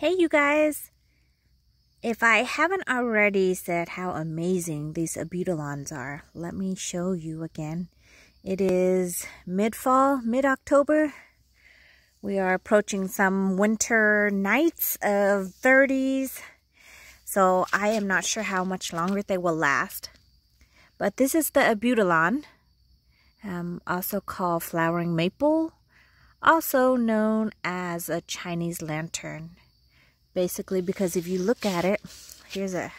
Hey, you guys! If I haven't already said how amazing these abutilons are, let me show you again. It is mid-fall, mid-October. We are approaching some winter nights of 30s, so I am not sure how much longer they will last. But this is the abutilon, um, also called flowering maple, also known as a Chinese lantern basically because if you look at it here's a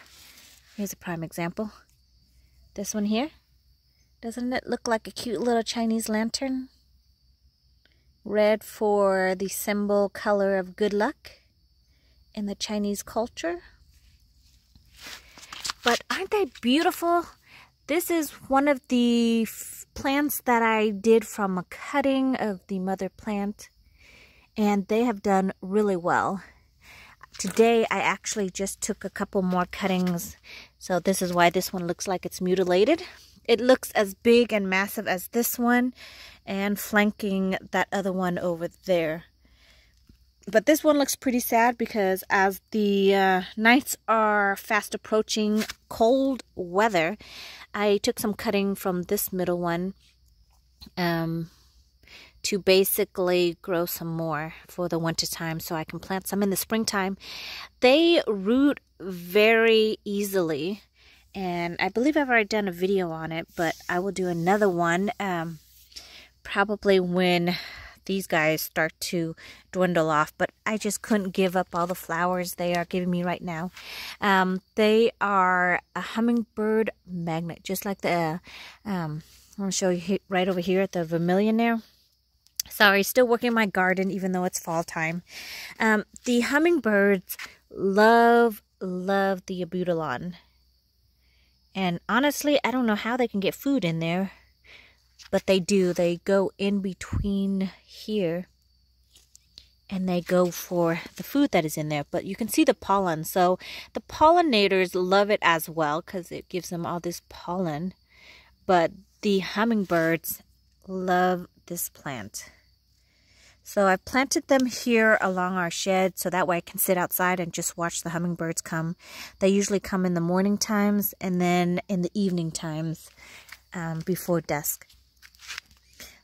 here's a prime example. This one here doesn't it look like a cute little Chinese lantern? Red for the symbol color of good luck in the Chinese culture. But aren't they beautiful? This is one of the plants that I did from a cutting of the mother plant and they have done really well Today I actually just took a couple more cuttings. So this is why this one looks like it's mutilated. It looks as big and massive as this one and flanking that other one over there. But this one looks pretty sad because as the uh, nights are fast approaching cold weather, I took some cutting from this middle one um, to basically grow some more for the winter time so I can plant some in the springtime. They root very easily and I believe I've already done a video on it but I will do another one um, probably when these guys start to dwindle off but I just couldn't give up all the flowers they are giving me right now. Um, they are a hummingbird magnet just like the uh, um, I'm going to show you right over here at the vermilion there Sorry, still working my garden even though it's fall time. Um, the hummingbirds love, love the abutilon. And honestly, I don't know how they can get food in there. But they do. They go in between here. And they go for the food that is in there. But you can see the pollen. So the pollinators love it as well. Because it gives them all this pollen. But the hummingbirds love this plant. So I've planted them here along our shed so that way I can sit outside and just watch the hummingbirds come. They usually come in the morning times and then in the evening times um, before dusk.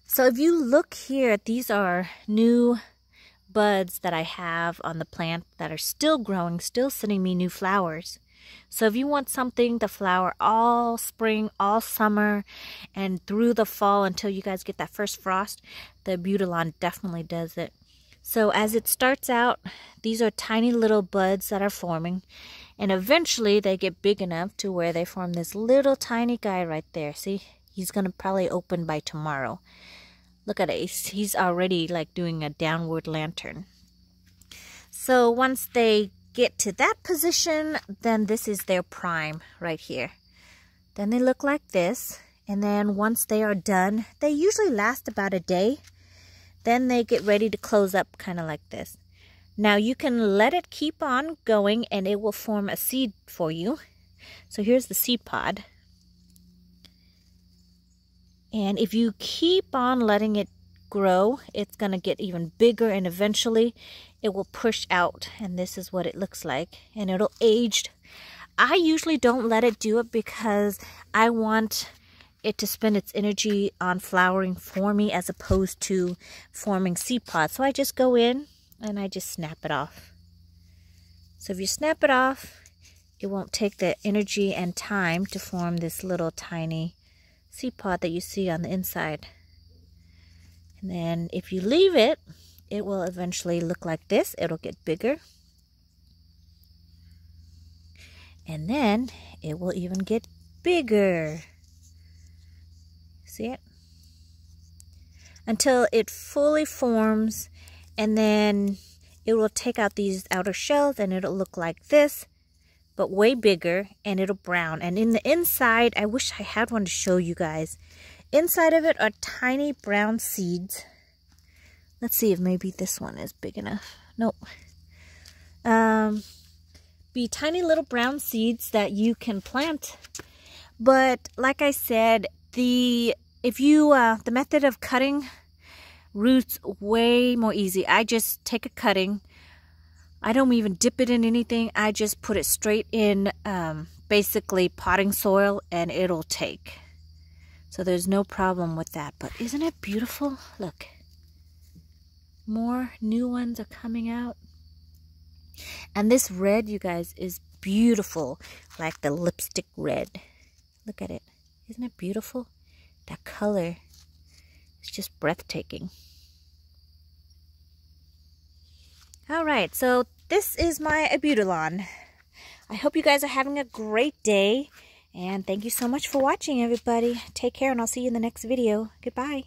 So if you look here, these are new buds that I have on the plant that are still growing, still sending me new flowers. So if you want something to flower all spring, all summer, and through the fall until you guys get that first frost, the Abutilon definitely does it. So as it starts out, these are tiny little buds that are forming. And eventually they get big enough to where they form this little tiny guy right there. See, he's going to probably open by tomorrow. Look at it. He's already like doing a downward lantern. So once they get to that position, then this is their prime right here. Then they look like this. And then once they are done, they usually last about a day. Then they get ready to close up kind of like this. Now you can let it keep on going and it will form a seed for you. So here's the seed pod. And if you keep on letting it grow, it's going to get even bigger and eventually it will push out and this is what it looks like and it'll aged I usually don't let it do it because I want it to spend its energy on flowering for me as opposed to forming seed pods. So I just go in and I just snap it off. So if you snap it off it won't take the energy and time to form this little tiny seed pod that you see on the inside and then if you leave it it will eventually look like this. It'll get bigger. And then it will even get bigger. See it? Until it fully forms and then it will take out these outer shells and it'll look like this but way bigger and it'll brown and in the inside I wish I had one to show you guys inside of it are tiny brown seeds Let's see if maybe this one is big enough. Nope. Um, be tiny little brown seeds that you can plant. But like I said, the if you uh, the method of cutting roots way more easy. I just take a cutting. I don't even dip it in anything. I just put it straight in um, basically potting soil and it'll take. So there's no problem with that. But isn't it beautiful? Look. More new ones are coming out. And this red, you guys, is beautiful. Like the lipstick red. Look at it. Isn't it beautiful? That color is just breathtaking. All right, so this is my Abutilon. I hope you guys are having a great day. And thank you so much for watching, everybody. Take care, and I'll see you in the next video. Goodbye.